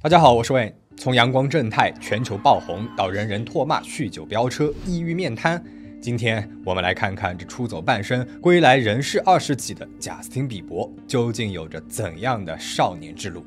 大家好，我是 wey。从阳光正太全球爆红到人人唾骂酗酒飙车、抑郁面瘫，今天我们来看看这出走半生归来仍是二十几的贾斯汀·比伯究竟有着怎样的少年之路。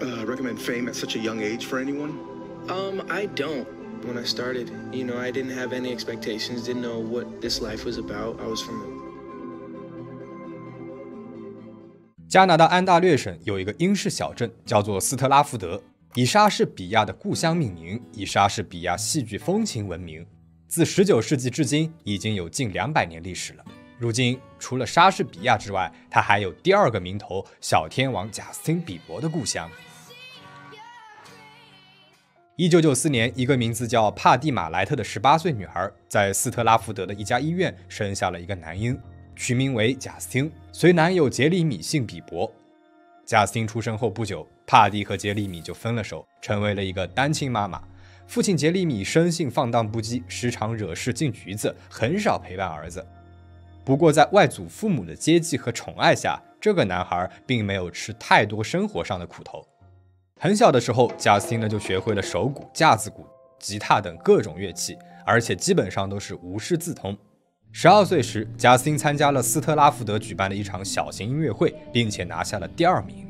Uh, recommend fame at such a young age for anyone? Um, I don't. When I started, you know, I didn't have any expectations, didn't know what this life was about. I was from 加拿大安大略省有一个英式小镇，叫做斯特拉福德，以莎士比亚的故乡命名，以莎士比亚戏剧风情闻名。自19世纪至今，已经有近两百年历史了。如今，除了莎士比亚之外，它还有第二个名头——小天王贾斯汀·比伯的故乡。一九九四年，一个名字叫帕蒂·马莱特的十八岁女孩，在斯特拉福德的一家医院生下了一个男婴，取名为贾斯汀，随男友杰里米姓比伯。贾斯汀出生后不久，帕蒂和杰里米就分了手，成为了一个单亲妈妈。父亲杰里米生性放荡不羁，时常惹事进局子，很少陪伴儿子。不过，在外祖父母的接济和宠爱下，这个男孩并没有吃太多生活上的苦头。很小的时候，贾斯汀呢就学会了手鼓、架子鼓、吉他等各种乐器，而且基本上都是无师自通。十二岁时，贾斯汀参加了斯特拉福德举办的一场小型音乐会，并且拿下了第二名。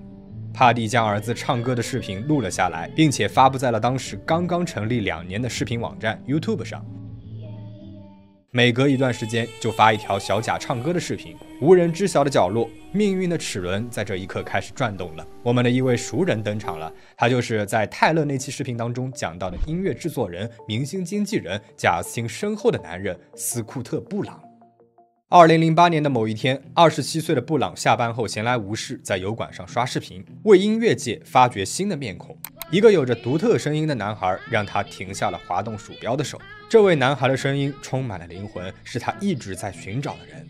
帕蒂将儿子唱歌的视频录了下来，并且发布在了当时刚刚成立两年的视频网站 YouTube 上。每隔一段时间就发一条小贾唱歌的视频，无人知晓的角落，命运的齿轮在这一刻开始转动了。我们的一位熟人登场了，他就是在泰勒那期视频当中讲到的音乐制作人、明星经纪人贾斯汀身后的男人斯库特·布朗。二零零八年的某一天，二十七岁的布朗下班后闲来无事，在油管上刷视频，为音乐界发掘新的面孔。一个有着独特声音的男孩让他停下了滑动鼠标的手。这位男孩的声音充满了灵魂，是他一直在寻找的人。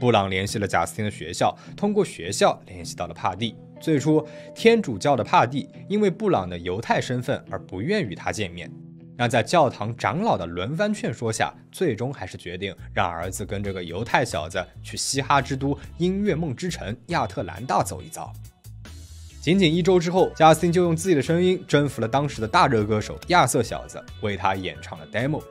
布朗联系了贾斯汀的学校，通过学校联系到了帕蒂。最初，天主教的帕蒂因为布朗的犹太身份而不愿与他见面。但在教堂长老的轮番劝说下，最终还是决定让儿子跟这个犹太小子去嘻哈之都、音乐梦之城亚特兰大走一遭。仅仅一周之后，贾斯汀就用自己的声音征服了当时的大热歌手亚瑟小子，为他演唱了 demo。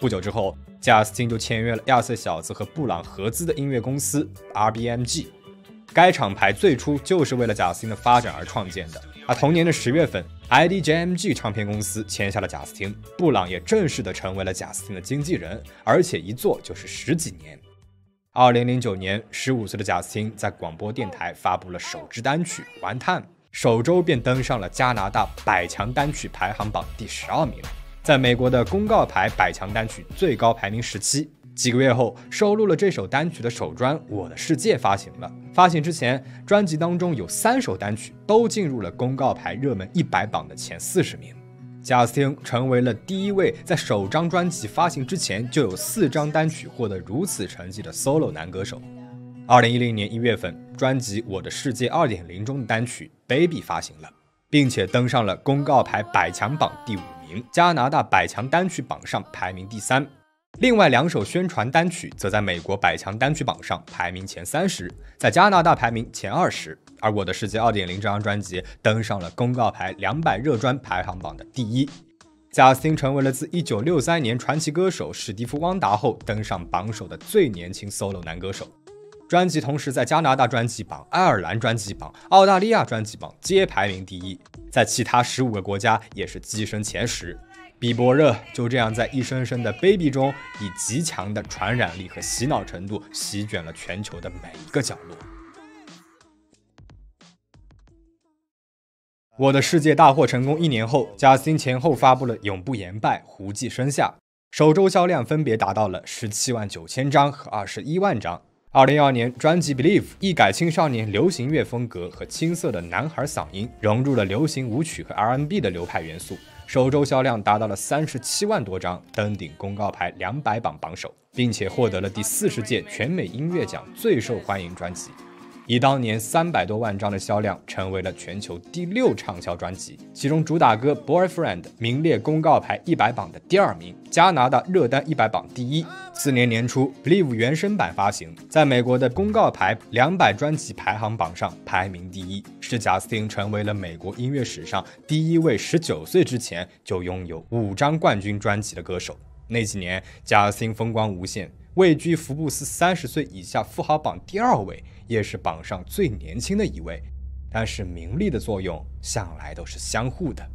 不久之后，贾斯汀就签约了亚瑟小子和布朗合资的音乐公司 RBMG。该厂牌最初就是为了贾斯汀的发展而创建的。而同年的十月份，IDJMG 唱片公司签下了贾斯汀，布朗也正式的成为了贾斯汀的经纪人，而且一做就是十几年。二零零九年，十五岁的贾斯汀在广播电台发布了首支单曲《玩炭》，首周便登上了加拿大百强单曲排行榜第十二名，在美国的公告牌百强单曲最高排名十七。几个月后，收录了这首单曲的首专《我的世界》发行了。发行之前，专辑当中有三首单曲都进入了公告牌热门一百榜的前四十名。贾斯汀成为了第一位在首张专辑发行之前就有四张单曲获得如此成绩的 solo 男歌手。二零一零年一月份，专辑《我的世界二点零》中的单曲《Baby》发行了，并且登上了公告牌百强榜第五名，加拿大百强单曲榜上排名第三。另外两首宣传单曲则在美国百强单曲榜上排名前三十，在加拿大排名前二十。而《我的世界2.0》这张专辑登上了公告牌两百热专排行榜的第一。贾斯汀成为了自1963年传奇歌手史蒂夫·汪达后登上榜首的最年轻 solo 男歌手。专辑同时在加拿大专辑榜、爱尔兰专辑榜、澳大利亚专辑榜皆排名第一，在其他十五个国家也是跻身前十。比伯热就这样在一声声的 Baby 中，以极强的传染力和洗脑程度席卷了全球的每一个角落。我的世界大获成功一年后，贾斯汀前后发布了《永不言败》《胡记生下》，首周销量分别达到了十七万九千张和二十一万张。二零一二年，专辑《Believe》一改青少年流行乐风格和青涩的男孩嗓音，融入了流行舞曲和 R&B 的流派元素。首周销量达到了三十七万多张，登顶公告牌两百榜榜首，并且获得了第四十届全美音乐奖最受欢迎专辑。以当年三百多万张的销量，成为了全球第六畅销专辑。其中主打歌《Boyfriend》名列公告牌一百榜的第二名，加拿大热单一百榜第一。次年年初，《Believe》原声版发行，在美国的公告牌两百专辑排行榜上排名第一，使贾斯汀成为了美国音乐史上第一位十九岁之前就拥有五张冠军专辑的歌手。那几年，贾斯汀风光无限。位居福布斯三十岁以下富豪榜第二位，也是榜上最年轻的一位。但是名利的作用向来都是相互的。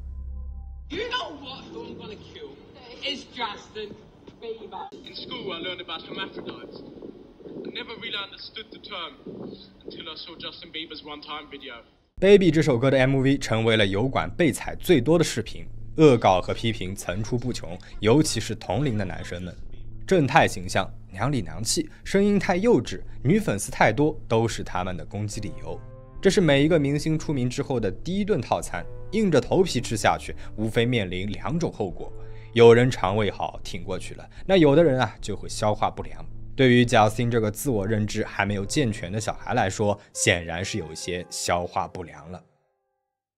You know what I'm gonna kill? It's Justin Bieber. In school, I learned about hermaphrodites. I never really understood the term until I saw Justin Bieber's one-time video. Baby 这首歌的 MV 成为了油管被踩最多的视频，恶搞和批评层出不穷，尤其是同龄的男生们。正太形象、娘里娘气、声音太幼稚、女粉丝太多，都是他们的攻击理由。这是每一个明星出名之后的第一顿套餐，硬着头皮吃下去，无非面临两种后果：有人肠胃好挺过去了，那有的人啊就会消化不良。对于贾斯汀这个自我认知还没有健全的小孩来说，显然是有些消化不良了。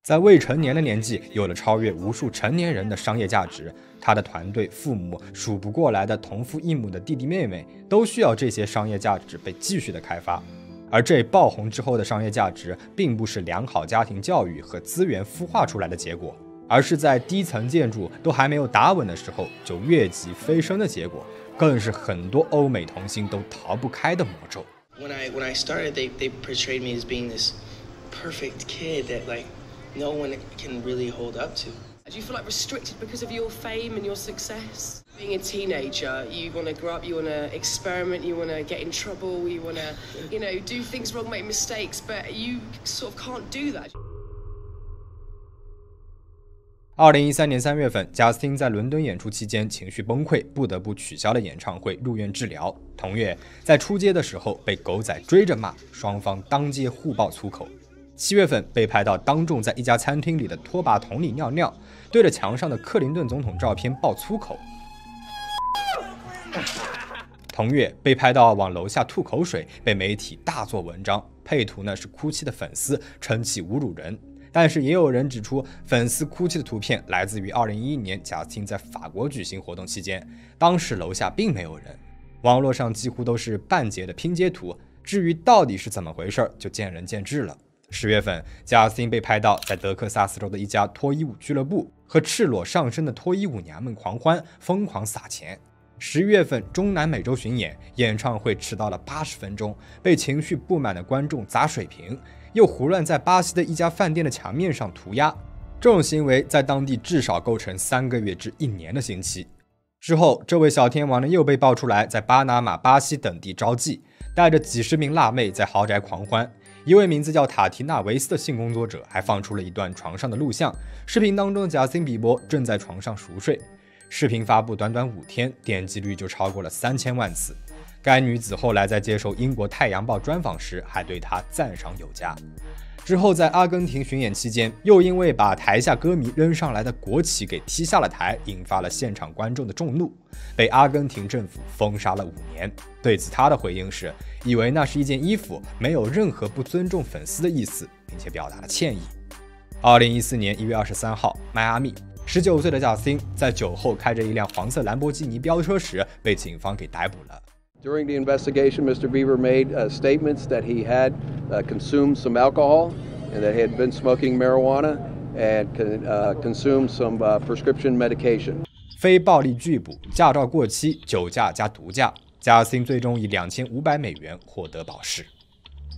在未成年的年纪，有了超越无数成年人的商业价值，他的团队、父母、数不过来的同父异母的弟弟妹妹，都需要这些商业价值被继续的开发。而这爆红之后的商业价值，并不是良好家庭教育和资源孵化出来的结果，而是在低层建筑都还没有打稳的时候就越级飞升的结果，更是很多欧美童星都逃不开的魔咒。When I when I started, they they portrayed me as being this perfect kid that like. No one can really hold up to. Do you feel like restricted because of your fame and your success? Being a teenager, you want to grow up, you want to experiment, you want to get in trouble, you want to, you know, do things wrong, make mistakes, but you sort of can't do that. 二零一三年三月份，贾斯汀在伦敦演出期间情绪崩溃，不得不取消了演唱会，入院治疗。同月，在出街的时候被狗仔追着骂，双方当街互爆粗口。七月份被拍到当众在一家餐厅里的拖把桶里尿尿，对着墙上的克林顿总统照片爆粗口。同月被拍到往楼下吐口水，被媒体大做文章，配图呢是哭泣的粉丝，称其侮辱人。但是也有人指出，粉丝哭泣的图片来自于2011年贾斯汀在法国举行活动期间，当时楼下并没有人。网络上几乎都是半截的拼接图，至于到底是怎么回事，就见仁见智了。十月份，贾斯汀被拍到在德克萨斯州的一家脱衣舞俱乐部，和赤裸上身的脱衣舞娘们狂欢，疯狂撒钱。十一月份，中南美洲巡演，演唱会迟到了八十分钟，被情绪不满的观众砸水瓶，又胡乱在巴西的一家饭店的墙面上涂鸦。这种行为在当地至少构成三个月至一年的刑期。之后，这位小天王呢又被爆出来在巴拿马、巴西等地招妓，带着几十名辣妹在豪宅狂欢。一位名字叫塔提娜·维斯的性工作者还放出了一段床上的录像。视频当中的贾森·比伯正在床上熟睡。视频发布短短五天，点击率就超过了三千万次。该女子后来在接受英国《太阳报》专访时，还对他赞赏有加。之后，在阿根廷巡演期间，又因为把台下歌迷扔上来的国旗给踢下了台，引发了现场观众的众怒，被阿根廷政府封杀了五年。对此，他的回应是，以为那是一件衣服，没有任何不尊重粉丝的意思，并且表达了歉意。二零一四年一月二十三号，迈阿密，十九岁的贾斯汀在酒后开着一辆黄色兰博基尼飙车时，被警方给逮捕了。During the investigation, Mr. Beaver made uh, statements that he had uh, consumed some alcohol and that he had been smoking marijuana and consumed some prescription medication. 非暴力拒捕、驾照过期、酒驾加毒驾，贾斯汀最终以两千五百美元获得保释。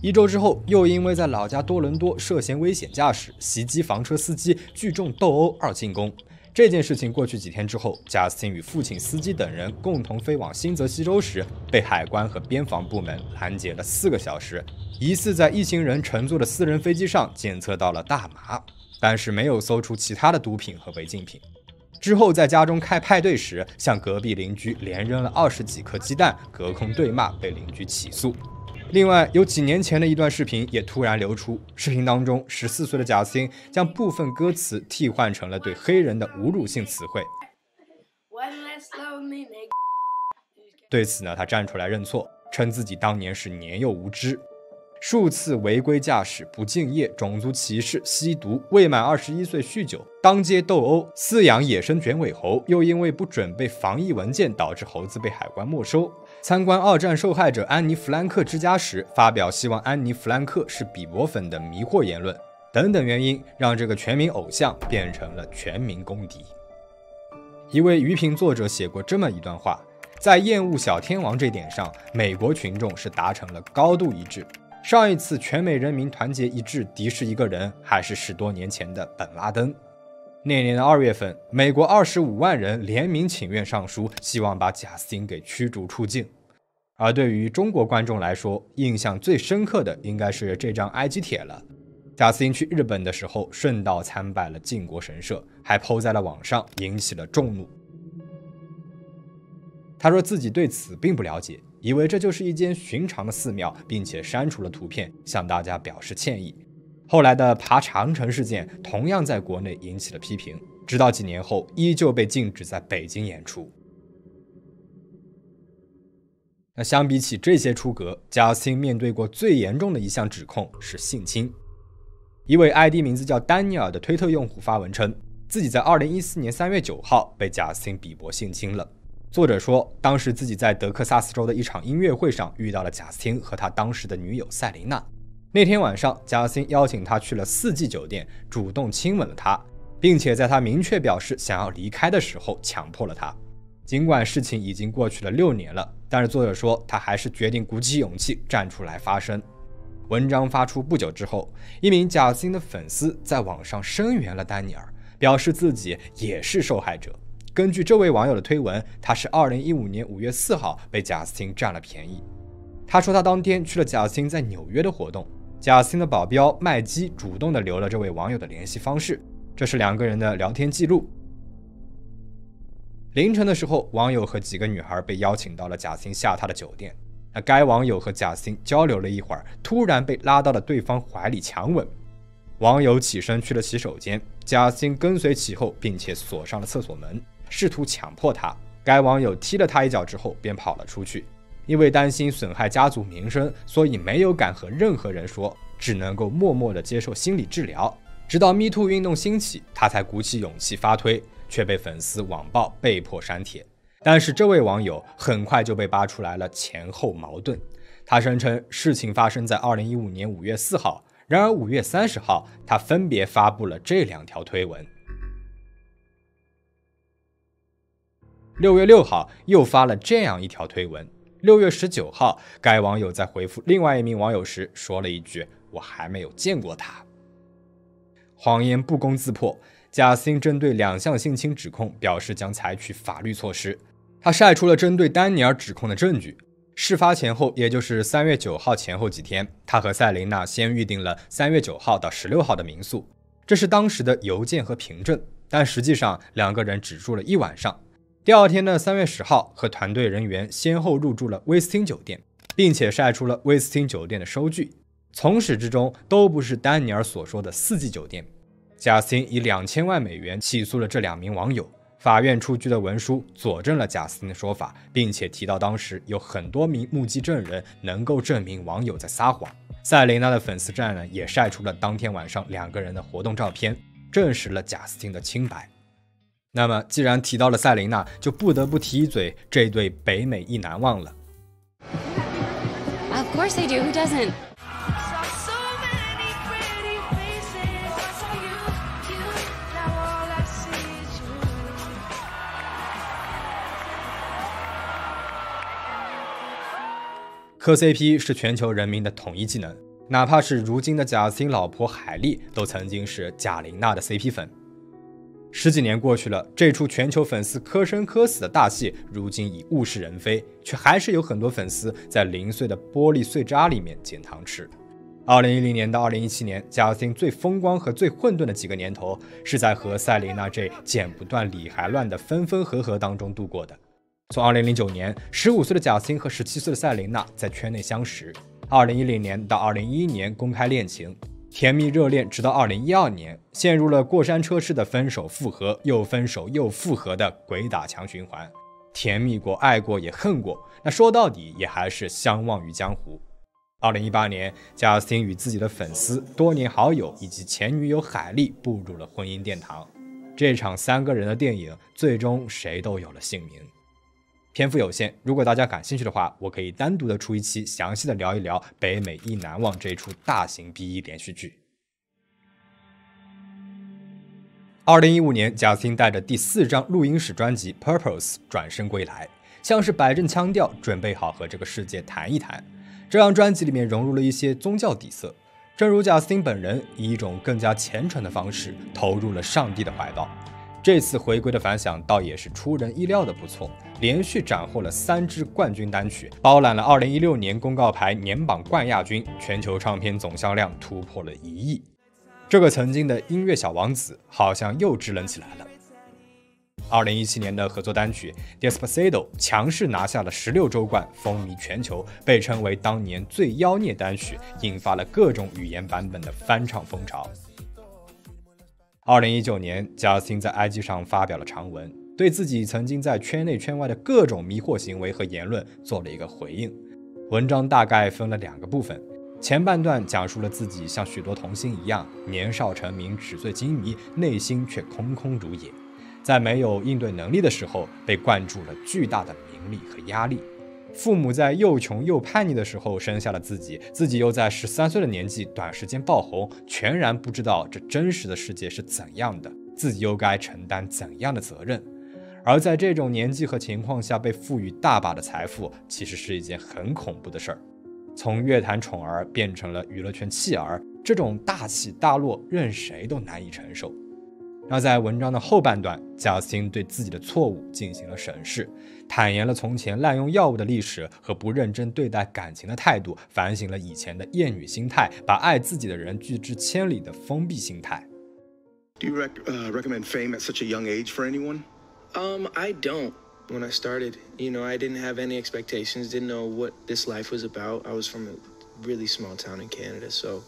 一周之后，又因为在老家多伦多涉嫌危险驾驶、袭击房车司机、聚众斗殴而进宫。这件事情过去几天之后，贾斯汀与父亲、司机等人共同飞往新泽西州时，被海关和边防部门拦截了四个小时，疑似在一行人乘坐的私人飞机上检测到了大麻，但是没有搜出其他的毒品和违禁品。之后在家中开派对时，向隔壁邻居连扔了二十几颗鸡蛋，隔空对骂，被邻居起诉。另外，有几年前的一段视频也突然流出，视频当中，十四岁的贾斯汀将部分歌词替换成了对黑人的侮辱性词汇。对此呢，他站出来认错，称自己当年是年幼无知。数次违规驾驶、不敬业、种族歧视、吸毒、未满二十一岁酗酒、当街斗殴、饲养野生卷尾猴，又因为不准备防疫文件导致猴子被海关没收。参观二战受害者安妮·弗兰克之家时，发表希望安妮·弗兰克是比伯粉的迷惑言论，等等原因，让这个全民偶像变成了全民公敌。一位娱评作者写过这么一段话：在厌恶小天王这点上，美国群众是达成了高度一致。上一次全美人民团结一致敌视一个人，还是十多年前的本拉登。那年的二月份，美国二十五万人联名请愿上书，希望把贾斯汀给驱逐出境。而对于中国观众来说，印象最深刻的应该是这张埃及帖了。贾斯汀去日本的时候，顺道参拜了靖国神社，还抛在了网上，引起了众怒。他说自己对此并不了解。以为这就是一间寻常的寺庙，并且删除了图片，向大家表示歉意。后来的爬长城事件同样在国内引起了批评，直到几年后依旧被禁止在北京演出。那相比起这些出格，贾斯汀面对过最严重的一项指控是性侵。一位 ID 名字叫丹尼尔的推特用户发文称，自己在2014年3月9号被贾斯汀比伯性侵了。作者说，当时自己在德克萨斯州的一场音乐会上遇到了贾斯汀和他当时的女友赛琳娜。那天晚上，贾斯汀邀请他去了四季酒店，主动亲吻了他，并且在他明确表示想要离开的时候强迫了他。尽管事情已经过去了六年了，但是作者说他还是决定鼓起勇气站出来发声。文章发出不久之后，一名贾斯汀的粉丝在网上声援了丹尼尔，表示自己也是受害者。根据这位网友的推文，他是二零一五年五月四号被贾斯汀占了便宜。他说他当天去了贾斯汀在纽约的活动，贾斯汀的保镖麦基主动的留了这位网友的联系方式，这是两个人的聊天记录。凌晨的时候，网友和几个女孩被邀请到了贾斯汀下榻的酒店。那该网友和贾斯汀交流了一会儿，突然被拉到了对方怀里强吻。网友起身去了洗手间，贾斯汀跟随其后，并且锁上了厕所门。试图强迫他，该网友踢了他一脚之后便跑了出去。因为担心损害家族名声，所以没有敢和任何人说，只能够默默地接受心理治疗。直到 Me Too 运动兴起，他才鼓起勇气发推，却被粉丝网暴，被迫删帖。但是这位网友很快就被扒出来了前后矛盾。他声称事情发生在2015年5月4号，然而5月30号，他分别发布了这两条推文。六月六号又发了这样一条推文。六月十九号，该网友在回复另外一名网友时说了一句：“我还没有见过他。”谎言不攻自破，贾斯汀针对两项性侵指控表示将采取法律措施。他晒出了针对丹尼尔指控的证据。事发前后，也就是三月九号前后几天，他和赛琳娜先预定了三月九号到十六号的民宿，这是当时的邮件和凭证。但实际上，两个人只住了一晚上。第二天的三月十号，和团队人员先后入住了威斯汀酒店，并且晒出了威斯汀酒店的收据。从始至终都不是丹尼尔所说的四季酒店。贾斯汀以两千万美元起诉了这两名网友，法院出具的文书佐证了贾斯汀的说法，并且提到当时有很多名目击证人能够证明网友在撒谎。赛琳娜的粉丝站呢也晒出了当天晚上两个人的活动照片，证实了贾斯汀的清白。那么，既然提到了赛琳娜，就不得不提一嘴这对北美一难忘了。Of course they do. Who doesn't? 磕 CP 是全球人民的统一技能，哪怕是如今的贾斯汀老婆海莉，都曾经是贾琳娜的 CP 粉。十几年过去了，这出全球粉丝磕生磕死的大戏，如今已物是人非，却还是有很多粉丝在零碎的玻璃碎渣里面捡糖吃。二零一零年到二零一七年，贾斯汀最风光和最混沌的几个年头，是在和赛琳娜这剪不断理还乱的分分合合当中度过的。从二零零九年，十五岁的贾斯汀和十七岁的赛琳娜在圈内相识。2010年到2011年公开恋情，甜蜜热恋，直到2012年陷入了过山车式的分手复合又分手又复合的鬼打墙循环。甜蜜过，爱过，也恨过，那说到底也还是相忘于江湖。二零一八年，贾斯汀与自己的粉丝、多年好友以及前女友海莉步入了婚姻殿堂。这场三个人的电影，最终谁都有了姓名。篇幅有限，如果大家感兴趣的话，我可以单独的出一期，详细的聊一聊《北美意难忘》这一出大型 B E 连续剧。二零一五年，贾斯汀带着第四张录音室专辑《Purpose》转身归来，像是摆正腔调，准备好和这个世界谈一谈。这张专辑里面融入了一些宗教底色，正如贾斯汀本人以一种更加虔诚的方式投入了上帝的怀抱。这次回归的反响倒也是出人意料的不错，连续斩获了三支冠军单曲，包揽了2016年公告牌年榜冠亚军，全球唱片总销量突破了一亿。这个曾经的音乐小王子好像又支棱起来了。二零一七年的合作单曲《Despacito》强势拿下了十六周冠，风靡全球，被称为当年最妖孽单曲，引发了各种语言版本的翻唱风潮。二零一九年，贾斯汀在 IG 上发表了长文，对自己曾经在圈内圈外的各种迷惑行为和言论做了一个回应。文章大概分了两个部分，前半段讲述了自己像许多童星一样，年少成名，纸醉金迷，内心却空空如也。在没有应对能力的时候，被灌注了巨大的名利和压力。父母在又穷又叛逆的时候生下了自己，自己又在十三岁的年纪短时间爆红，全然不知道这真实的世界是怎样的，自己又该承担怎样的责任。而在这种年纪和情况下被赋予大把的财富，其实是一件很恐怖的事儿。从乐坛宠儿变成了娱乐圈弃儿，这种大起大落，任谁都难以承受。那在文章的后半段，贾斯汀对自己的错误进行了审视，坦言了从前滥用药物的历史和不认真对待感情的态度，反省了以前的厌女心态，把爱自己的人拒之千里的封闭心态。Do you rec uh, recommend fame at such a young age for anyone? Um, I don't. When I started, you know, I didn't have any expectations, didn't know what this life was about. I was from a really small town in Canada, so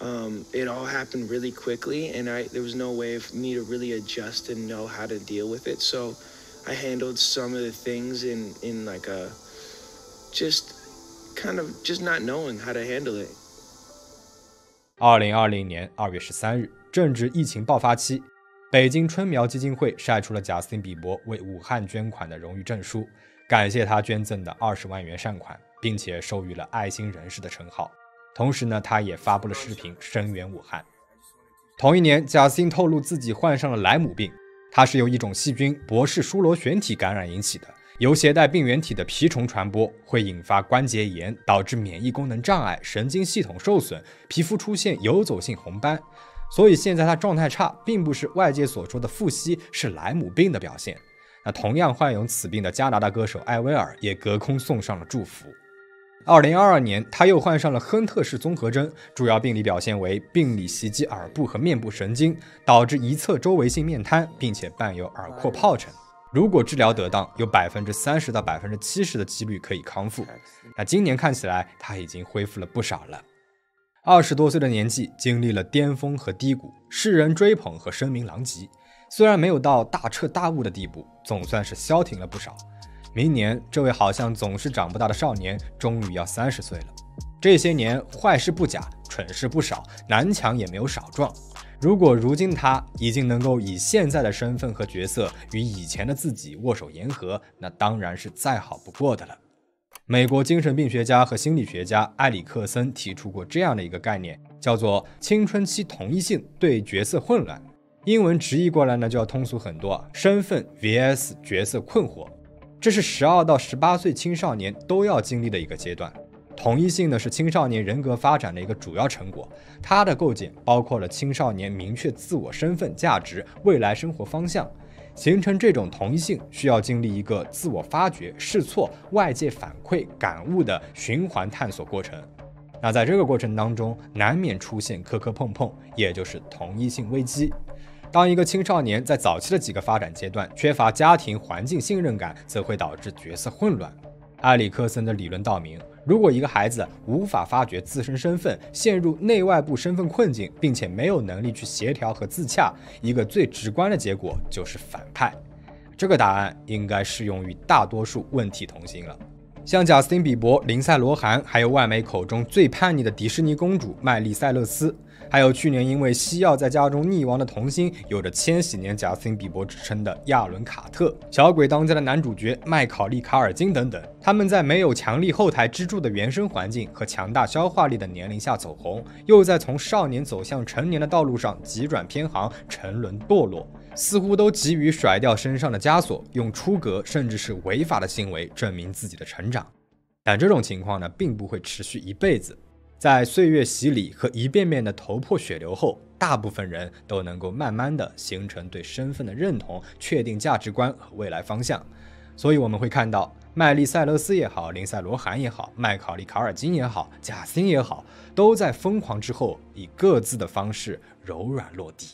um, it all happened really quickly, and I there was no way for me to really adjust and know how to deal with it. So I handled some of the things in in like a just kind of just not knowing how to handle it. 二零二零年二月十三日，正值疫情爆发期，北京春苗基金会晒出了贾斯汀·比伯为武汉捐款的荣誉证书，感谢他捐赠的二十万元善款，并且授予了爱心人士的称号。 同时呢，他也发布了视频声援武汉。同一年，贾斯汀透露自己患上了莱姆病，它是由一种细菌博士舒螺旋体感染引起的，由携带病原体的蜱虫传播，会引发关节炎，导致免疫功能障碍、神经系统受损，皮肤出现游走性红斑。所以现在他状态差，并不是外界所说的腹泻，是莱姆病的表现。那同样患有此病的加拿大歌手艾薇儿也隔空送上了祝福。二零二二年，他又患上了亨特氏综合征，主要病理表现为病理袭击耳部和面部神经，导致一侧周围性面瘫，并且伴有耳廓疱疹。如果治疗得当，有百分之三十到百分之七十的几率可以康复。那今年看起来他已经恢复了不少了。二十多岁的年纪，经历了巅峰和低谷，世人追捧和声名狼藉。虽然没有到大彻大悟的地步，总算是消停了不少。明年，这位好像总是长不大的少年，终于要三十岁了。这些年，坏事不假，蠢事不少，南墙也没有少撞。如果如今他已经能够以现在的身份和角色与以前的自己握手言和，那当然是再好不过的了。美国精神病学家和心理学家埃里克森提出过这样的一个概念，叫做“青春期同一性对角色混乱”。英文直译过来呢，就要通俗很多：身份 vs 角色困惑。这是十二到十八岁青少年都要经历的一个阶段。同一性呢是青少年人格发展的一个主要成果，它的构建包括了青少年明确自我身份、价值、未来生活方向。形成这种同一性需要经历一个自我发掘、试错、外界反馈、感悟的循环探索过程。那在这个过程当中，难免出现磕磕碰碰，也就是同一性危机。当一个青少年在早期的几个发展阶段缺乏家庭环境信任感，则会导致角色混乱。埃里克森的理论道明，如果一个孩子无法发觉自身身份，陷入内外部身份困境，并且没有能力去协调和自洽，一个最直观的结果就是反派。这个答案应该适用于大多数问题童星了。像贾斯汀·比伯、林赛·罗韩，还有外媒口中最叛逆的迪士尼公主麦丽·塞勒斯，还有去年因为西药在家中溺亡的童星，有着“千禧年贾斯汀·比伯”之称的亚伦·卡特，小鬼当家的男主角麦考利·卡尔金等等，他们在没有强力后台支柱的原生环境和强大消化力的年龄下走红，又在从少年走向成年的道路上急转偏航，沉沦堕落。似乎都急于甩掉身上的枷锁，用出格甚至是违法的行为证明自己的成长。但这种情况呢，并不会持续一辈子。在岁月洗礼和一遍遍的头破血流后，大部分人都能够慢慢的形成对身份的认同，确定价值观和未来方向。所以我们会看到，麦丽·塞勒斯也好，林赛·罗韩也好，麦考利·卡尔金也好，贾斯汀也好，都在疯狂之后以各自的方式柔软落地。